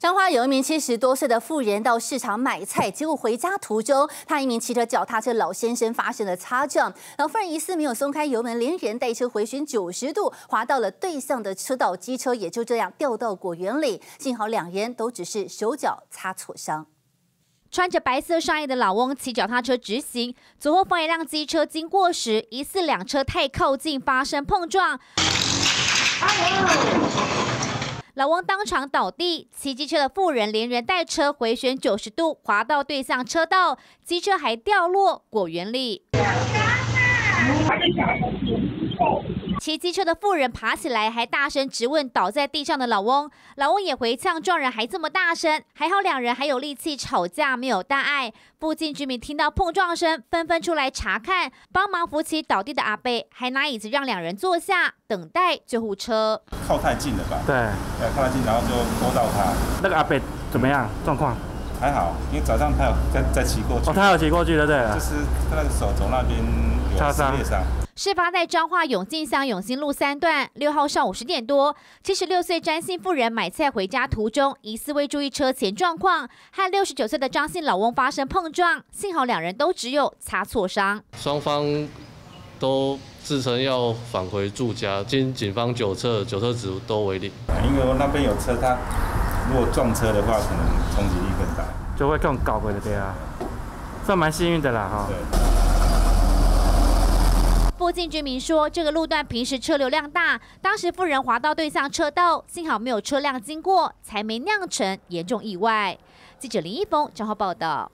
彰化有一名七十多岁的妇人到市场买菜，结果回家途中，他一名骑着脚踏车老先生发生了擦撞，老妇人疑似没有松开油门，连人带车回旋九十度，滑到了对向的车道，机车也就这样掉到果园里。幸好两人都只是手脚擦挫伤。穿着白色上衣的老翁骑脚踏车直行，左后方一辆机车经过时，疑似两车太靠近发生碰撞。老翁当场倒地，骑机车的妇人连人带车回旋九十度，滑到对向车道，机车还掉落果园里。骑机车的妇人爬起来，还大声质问倒在地上的老翁。老翁也回呛撞人还这么大声，还好两人还有力气吵架，没有大碍。附近居民听到碰撞声，纷纷出来查看，帮忙扶起倒地的阿贝，还拿椅子让两人坐下，等待救护车。靠太近了吧？对，靠太近，然后就勾到他。那个阿贝怎么样？状况？还好，因为早上他有在在骑过去。哦，他有骑过去的，对。就是他那个手从那边有擦伤。事发在彰化永进乡永兴路三段，六号上午十点多，七十六岁张姓妇人买菜回家途中，疑似未注意车前状况，和六十九岁的张姓老翁发生碰撞，幸好两人都只有擦挫伤。双方都自称要返回住家，经警方酒测，酒测值都为零。因为那边有车，他如果撞车的话，可能冲击力更大，就会更高回的对啊，算蛮幸运的啦哈。附近居民说，这个路段平时车流量大，当时富人滑到对向车道，幸好没有车辆经过，才没酿成严重意外。记者林一峰，账号报道。